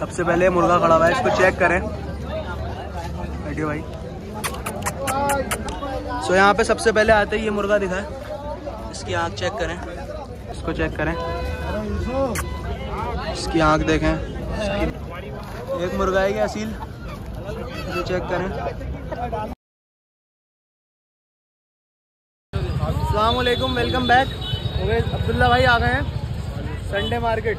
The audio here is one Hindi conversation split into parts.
सबसे पहले मुर्गा खड़ा हुआ है, इसको चेक करें। बैठिए भाई। सो यहाँ पे सबसे पहले आते ही ये मुर्गा दिखा है इसकी आँख चेक करें। इसको चेक करें। इसकी आँख देखें। इसकी एक मुर्गा है क्या, असील? ये चेक करें। अलैक्म वेलकम बैक अब्दुल्ला भाई आ गए हैं। संडे मार्केट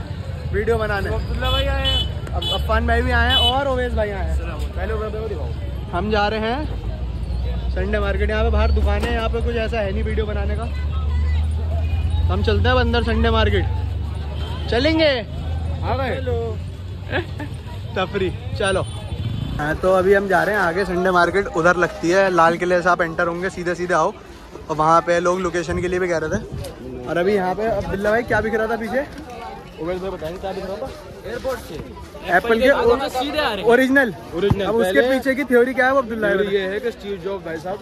वीडियो बनाने। अब्दुल्ला भाई आए हैं। अब अफान भाई भी आए हैं और ओवेश भाई आए हैं। पहले दिखाओ। हम जा रहे हैं संडे मार्केट यहाँ पे बाहर दुकानें हैं यहाँ पे कुछ ऐसा है नहीं वीडियो बनाने का। हम चलते हैं अब अंदर संडे मार्केट चलेंगे? आ गए तफरी चलो। हाँ तो अभी हम जा रहे हैं आगे संडे मार्केट उधर लगती है। लाल किले से आप एंटर होंगे सीधे सीधे आओ। और वहाँ पे लोग लोकेशन के लिए भी कह रहे थे। और अभी यहाँ पे अब्दुल्ला भाई क्या बिक रहा था पीछे? एयरपोर्ट से। एप्पल के सीधे आ रहे ओरिजिनल ओरिजिनल अब उसके पीछे की थ्योरी क्या है वो अब्दुल्ला ये है कि स्टीव जॉब भाई साहब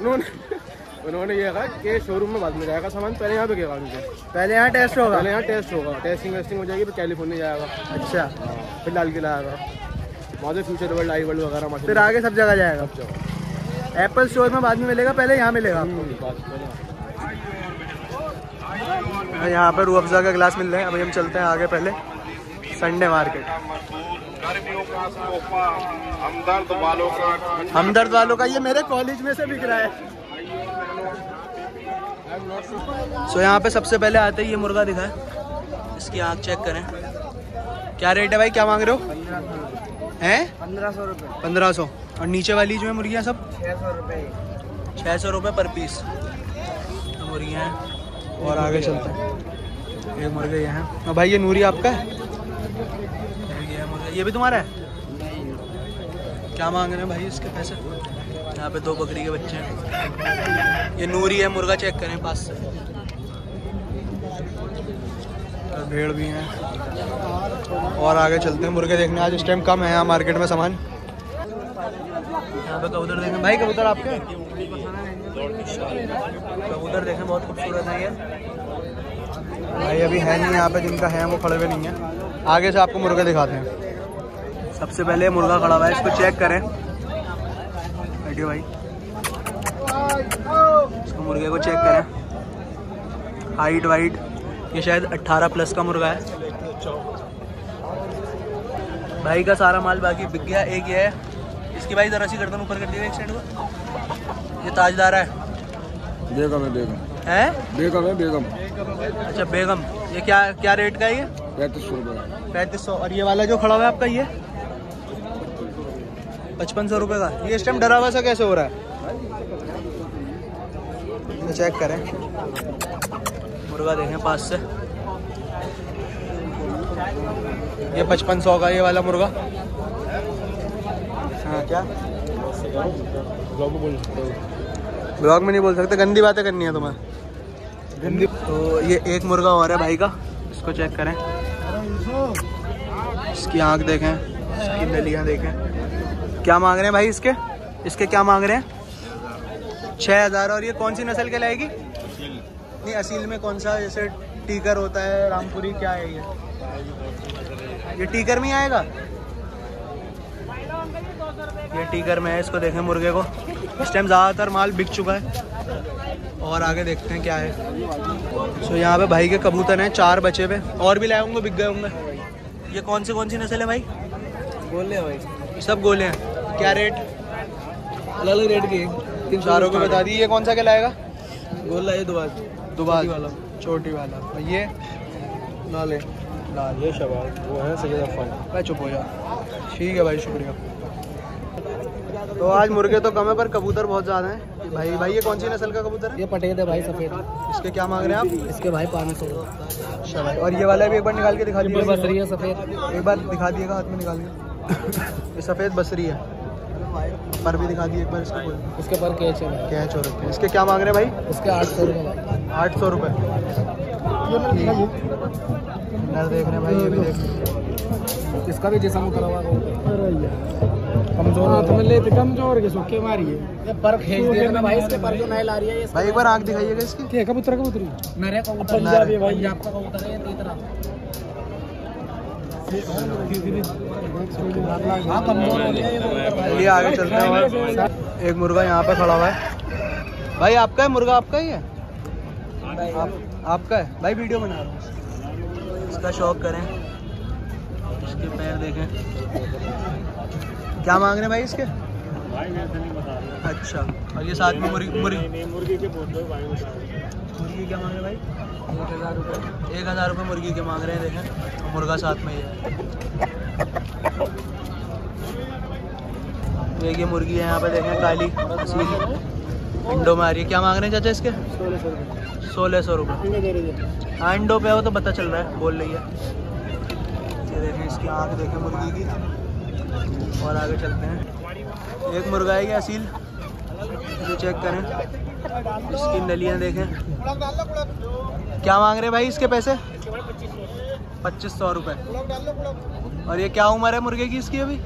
उन्होंने उन्होंने ये कहा कि शोरूम में बाद में जाएगा सामान पहले यहाँ पे क्या उनके पहले यहाँ टेस्ट होगा। पहले यहाँ टेस्ट होगा। टेस्टिंग वेस्टिंग हो जाएगी फिर कैलिफ़ोर्निया जाएगा। अच्छा। फिर लाल किला आएगा। वहाँ से फ्यूचर वर्ल्ड आई वर्ल्ड वगैरह फिर आगे सब जगह जाएगा। एप्पल स्टोर में बाद में मिलेगा पहले यहाँ मिलेगा आपको। यहाँ पर रू अफ़ज़ा का गिलास मिल रहे हैं। अभी हम चलते हैं आगे पहले। संडे मार्केट हमदर्द वालों का हमदर्द वालों का ये मेरे कॉलेज में से बिक रहा है। सो so, यहाँ पे सबसे पहले आते ही ये मुर्गा दिखा है। इसकी आँख चेक करें। क्या रेट है भाई? क्या मांग रहे हो? हैं? पंद्रह सौ। रुपये पंद्रह सौ और नीचे वाली जो है मुर्गियाँ सब? छः सौ रुपये छः सौ रुपये पर पीस। मुर्गियाँ हैं। और आगे चलते हैं। मुर्गे ये हैं। और भाई, ये नूरी आपका है? ये भी तुम्हारा है? क्या मांग रहे हैं भाई इसके पैसे? यहाँ पे दो बकरी के बच्चे हैं। ये नूरी है, मुर्गा चेक करें पास से। भेड़ भी हैं। और आगे चलते हैं मुर्गे देखने। आज इस टाइम कम है यहाँ मार्केट में सामान। यहाँ पे कबूतर देखें भाई, कबूतर आपके कबूतर देखें, बहुत खूबसूरत है ये। भाई, अभी है नहीं यहाँ पे, जिनका है वो खड़े हुए नहीं है। आगे से आपको मुर्गे दिखाते हैं। सबसे पहले मुर्गा खड़ा हुआ है, इसको चेक करें। बैठिए भाई। इसको मुर्गे को चेक करें। हाइट वाइट ये शायद 18 प्लस का मुर्गा है। भाई का सारा माल बाकी बिक गया। एक ये है। इसकी भाई जरा सी गर्दन ऊपर कर दिया एक साइड को। ये ताजदार है। बेगम है बेगम। है? बेगम है बेगम। अच्छा बेगम। ये क्या क्या रेट का है ये? पैंतीस सौ रुपये पैंतीस सौ। और ये वाला जो खड़ा हुआ है आपका ये? पचपन सौ रुपये का। ये इस टाइम डरा हुआ सा कैसे हो रहा है? चेक करें। मुर्गा देखें पास से। ये पचपन सौ का ये वाला मुर्गा। हाँ क्या? ब्लॉग में नहीं बोल सकते गंदी बातें करनी है तुम्हें। गंदी तो ये एक मुर्गा और है भाई का इसको चेक करें। इसकी आँख देखें इसकी नलियाँ देखें। क्या मांग रहे हैं भाई इसके? इसके क्या मांग रहे हैं? छः हज़ार और ये कौन सी नस्ल के लाएगी? नहीं असील में कौन सा जैसे टीकर होता है रामपुरी क्या है ये? ये टीकर में ही आएगा? ये टीकर में है इसको देखें मुर्गे को। इस टाइम ज़्यादातर माल बिक चुका है। और आगे देखते हैं क्या है। सो यहाँ पे भाई के कबूतर हैं चार बचे पे और भी लाए होंगे बिक गए होंगे। ये कौन सी कौन सी नस्ल है भाई? बोले भाई। सब गोले हैं। क्या रेट अलग अलग रेट की तीन चारों को बता दी ये कौन सा कहलाएगा बोल ये दुआ दुबाल। वाला। छोटी वाला। और ये? नाले। लाल ये शबाब वो है सैयद अफान भाई चुप हो जा। ठीक है भाई शुक्रिया। तो आज मुर्गे तो कम है पर कबूतर बहुत ज़्यादा है। भाई भाई ये कौन सी नस्ल का कबूतर है? ये पटेद है भाई सफ़ेद। इसके क्या मांग रहे हैं आप? इसके भाई पाँच सौ। अच्छा भाई और ये वाला भी एक बार निकाल के दिखा ये दीजिए। बसरी है सफ़ेद। एक बार दिखा दिएगा हाथ में निकाल के। ये सफ़ेद बसरी है। पर भी दिखा दिए एक बार इसको। उसके पर केच है कैच हो रखे हैं इसके क्या मांग रहे हैं भाई? उसके आठ सौ रुपये आठ सौ रुपये देख रहे हैं भाई ये भी देख। रहे। इसका भी जिसम उतरा हुआ कमज़ोर तुम्हें लेते कमज़ोर के सूखे मारी है ये पर खेच दिया ना भाई इसके पर जो नए ला रही है ये भाई एक बार आँख दिखाइएगा इसकी। क्या कबूतर कबूतरी। मेरे कबूतर पंजाबी पंजाब का कबूतर है ये तीतरा हाँ कमज़ोर हो गया। ये तो। आगे चलते हैं एक मुर्गा यहाँ पे खड़ा हुआ है। भाई आपका है मुर्गा? आपका ही है? आप आपका है? भाई वीडियो बना रहा हूँ। इसका शौक करें। इसके पैर देखें। क्या मांग रहे हैं भाई इसके? भाई मैं नहीं बता अच्छा और ये साथ में मुर्गी मुर्गी मुर्गी के बोलते भाई मुर्गी क्या मांग रहे हैं भाई? एक हज़ार रुपये एक हज़ार रुपये मुर्गी के मांग रहे हैं देखें। और मुर्गा साथ में ही है। ये ये मुर्गी है यहाँ पे देखें काली। अंडों में आ रही है। क्या मांग रहे हैं चाचा इसके? सोलह सौ रुपये हाँ। अंडों पे हो तो पता चल रहा है। बोल रही है। ये देखें इसकी आँख देखें मुर्गी की। और आगे चलते हैं। एक मुर्गा है ये असील? जो चेक करें। इसकी नलियाँ देखें। क्या मांग रहे भाई इसके पैसे? पच्चीस सौ रुपये और ये क्या उम्र है मुर्गे की इसकी अभी?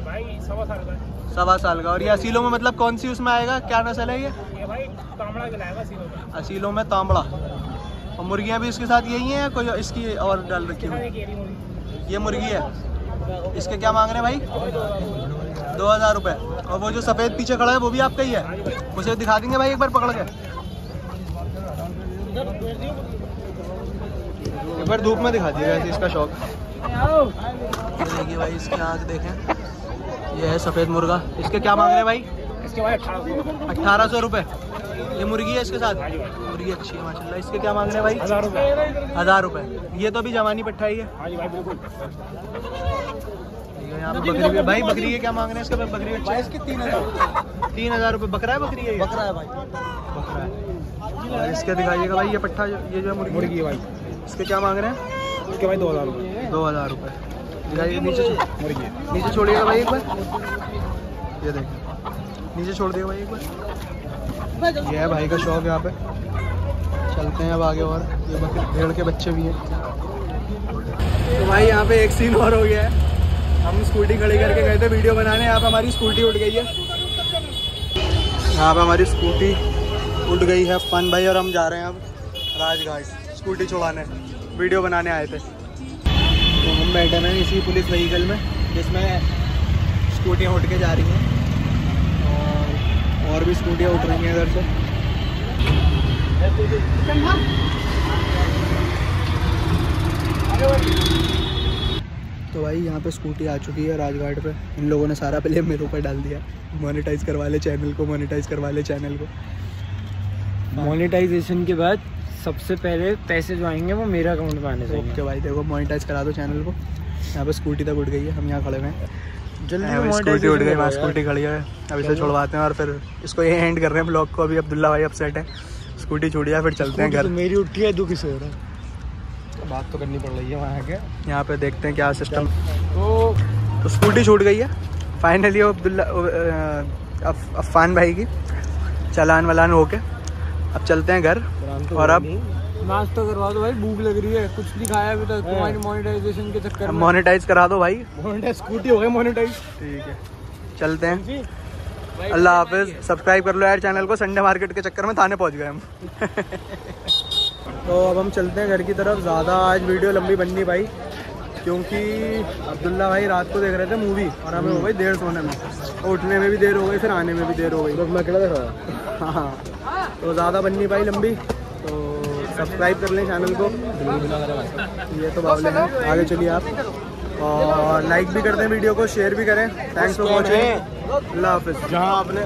सवा साल का। और ये असीलों में मतलब कौन सी उसमें आएगा? क्या नस्ल है ये? असीलों में तांबड़ा। और मुर्गियाँ भी इसके साथ यही हैं या कोई इसकी और डाल रखी हुई? ये मुर्गी है। इसके क्या मांग रहे हैं भाई? दो हज़ार रुपये और वो जो सफ़ेद पीछे खड़ा है, वो भी आपका ही है? मुझे दिखा देंगे भाई एक बार पकड़ के। एक बार धूप में दिखा दिएगा ऐसे इसका शौक। देखिए भाई, इसके आग देखें। ये है सफ़ेद मुर्गा। इसके क्या मांग रहे हैं भाई? इसके भाई अठारह सौ रुपये ये मुर्गी है इसके साथ? मुर्गी अच्छी है माशाल्लाह। इसके क्या मांग रहे हैं भाई? हज़ार रुपये हज़ार रुपये ये तो अभी जवानी पट्टा ही। है हाँ भाई बिल्कुल। ठीक है, यहाँ पे बकरी भी भाई बकरी के क्या मांग रहे हैं इसके? बकरी अच्छी इसके तीन हज़ार तीन हज़ार रुपये बकरा है बकरी है ये? बकरा है भाई। बकरा है। और इसके दिखाइएगा भाई ये पट्टा जो ये जो है मुर्गी। मुर्गी भाई। इसके क्या मांग रहे हैं? इसके भाई दो हज़ार रुपये दो हज़ार रुपये दिखाइए नीचे मुर्गी नीचे छोड़िएगा भाई एक बार। ये देखिए नीचे छोड़ दिएगा भाई एक बार। ये है भाई का शौक यहाँ पे। चलते हैं अब आगे और। ये बकरी भेड़ के बच्चे भी हैं। तो भाई यहाँ पे एक सीन और हो गया है। हम स्कूटी खड़ी करके गए थे वीडियो बनाने। यहाँ पे हमारी स्कूटी उठ गई है। यहाँ पे हमारी स्कूटी उठ गई है। फन भाई और हम जा रहे हैं अब राजघाट स्कूटी छुड़ाने। वीडियो बनाने आए थे। तो हम बैठे हैं इसी पुलिस व्हीकल में, जिसमें स्कूटियाँ उठ के जा रही हैं। और भी स्कूटियाँ उठ रही हैं इधर से। तो भाई यहाँ पे स्कूटी आ चुकी है राजघाट पे। इन लोगों ने सारा पहले मेरे ऊपर डाल दिया। मोनेटाइज करवा ले चैनल को मोनेटाइज करवा ले चैनल को। मोनेटाइजेशन के बाद सबसे पहले पैसे जो आएँगे वो मेरे अकाउंट में आने ओके भाई देखो मोनेटाइज करा दो चैनल को। यहाँ पे स्कूटी तक उठ गई है हम यहाँ खड़े हुए हैं। जल्दी स्कूटी उठ गई वहाँ स्कूटी खड़ी है। अब इसे छुड़वाते हैं और फिर इसको ये एंड कर रहे हैं ब्लॉग को। अभी अब्दुल्ला भाई अपसेट है। स्कूटी छूटिया फिर चलते हैं घर। मेरी उठी है दुखी से हो रहा है। बात तो करनी पड़ रही है वहाँ के यहाँ पे देखते हैं क्या सिस्टम तो तो स्कूटी छूट गई है। फाइनली वो अब्दुल्ला अफान भाई की चलान वलान होके। अब चलते हैं घर। और अब नाश्ता करवा दो भाई भूख लग रही है। कुछ नहीं खाया अभी तक तुम्हारी मोनेटाइजेशन के चक्कर में। मोनेटाइज करा दो भाई। मोनेटाइज स्कूटी हो गई मोनेटाइज ठीक है। चलते हैं। अल्लाह हाफिज। सब्सक्राइब कर लो यार चैनल को। संडे मार्केट के चक्कर में थाने पहुँच गए हम। तो अब हम चलते हैं घर की तरफ़। ज़्यादा आज वीडियो लंबी बननी भाई क्योंकि अब्दुल्ला भाई रात को देख रहे थे मूवी और हमें हो गई देर सोने में। और उठने में भी देर हो गई फिर आने में भी देर हो गई। मैं अकेला देख रहा था। हाँ। तो ज़्यादा बननी भाई लंबी तो सब्सक्राइब कर लें चैनल को। ये तो बावले हैं। आगे चलिए आप। और लाइक भी कर दें वीडियो को शेयर भी करें। थैंक्स फॉर वॉचिंग अल्लाह हाफिज़। जहाँ आपने